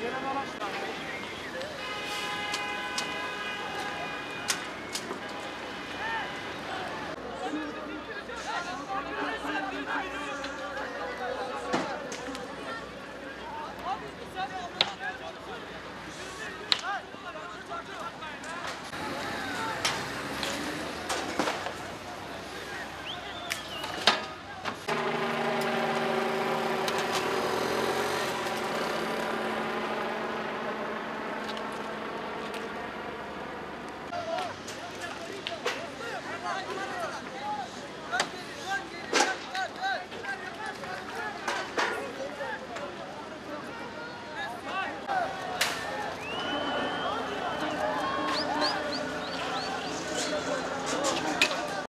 Gelen araçlar